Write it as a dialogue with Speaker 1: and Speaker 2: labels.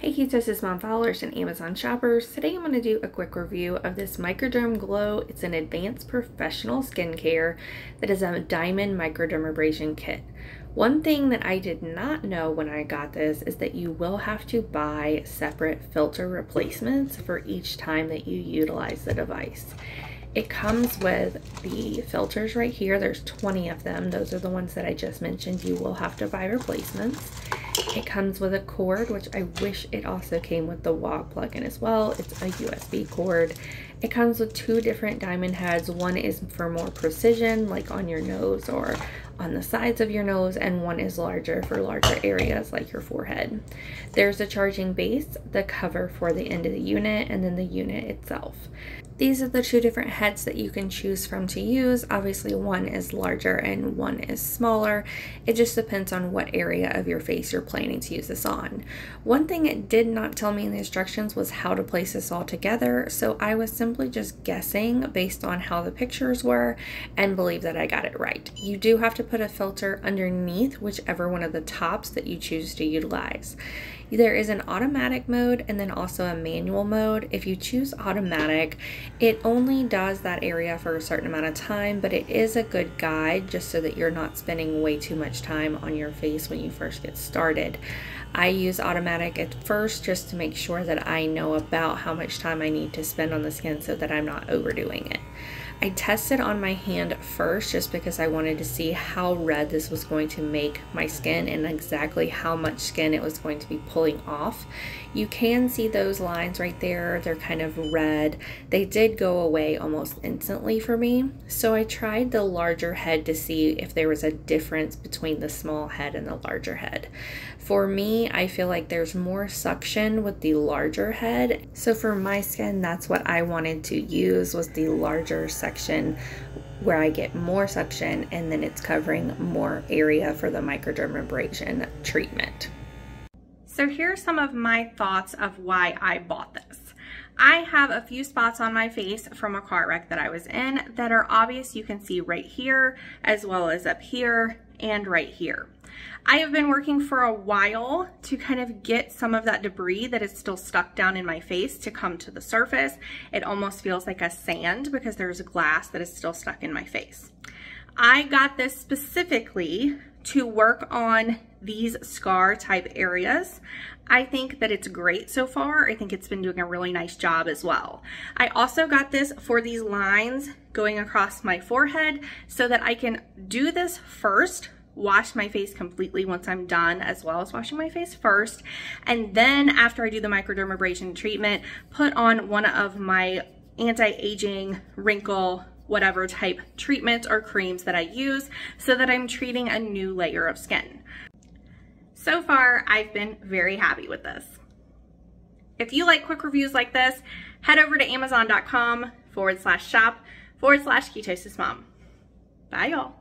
Speaker 1: Hey Ketosis Mom followers and Amazon shoppers. Today I'm going to do a quick review of this Microderm Glo. It's an advanced professional skincare that is a diamond microdermabrasion kit. One thing that I did not know when I got this is that you will have to buy separate filter replacements for each time that you utilize the device. It comes with the filters right here. There's 20 of them. Those are the ones that I just mentioned. You will have to buy replacements. It comes with a cord, which I wish it also came with the wah plug-in as well. It's a USB cord. It comes with two different diamond heads. One is for more precision, like on your nose or on the sides of your nose, and one is larger for larger areas like your forehead. There's a charging base, the cover for the end of the unit, and then the unit itself. These are the two different heads that you can choose from to use. Obviously one is larger and one is smaller. It just depends on what area of your face you're planning to use this on. One thing it did not tell me in the instructions was how to place this all together, so I was simply just guessing based on how the pictures were and believe that I got it right. You do have to put a filter underneath whichever one of the tops that you choose to utilize. There is an automatic mode and then also a manual mode. If you choose automatic, it only does that area for a certain amount of time, but it is a good guide just so that you're not spending way too much time on your face when you first get started. I use automatic at first just to make sure that I know about how much time I need to spend on the skin so that I'm not overdoing it. I tested on my hand first just because I wanted to see how red this was going to make my skin and exactly how much skin it was going to be pulling off. You can see those lines right there. They're kind of red. They did go away almost instantly for me. So I tried the larger head to see if there was a difference between the small head and the larger head. For me, I feel like there's more suction with the larger head. So for my skin, that's what I wanted to use was the larger section where I get more suction and then it's covering more area for the microdermabrasion treatment.
Speaker 2: So here are some of my thoughts of why I bought this. I have a few spots on my face from a car wreck that I was in that are obvious. You can see right here, as well as up here and right here. I have been working for a while to kind of get some of that debris that is still stuck down in my face to come to the surface. It almost feels like a sand because there's a glass that is still stuck in my face. I got this specifically to work on these scar type areas. I think that it's great so far. I think it's been doing a really nice job as well. I also got this for these lines going across my forehead so that I can do this first wash my face completely once I'm done, as well as washing my face first. And then after I do the microdermabrasion treatment, put on one of my anti-aging wrinkle whatever type treatments or creams that I use so that I'm treating a new layer of skin. So far, I've been very happy with this. If you like quick reviews like this, head over to amazon.com forward slash shop forward slash ketosis mom. Bye y'all.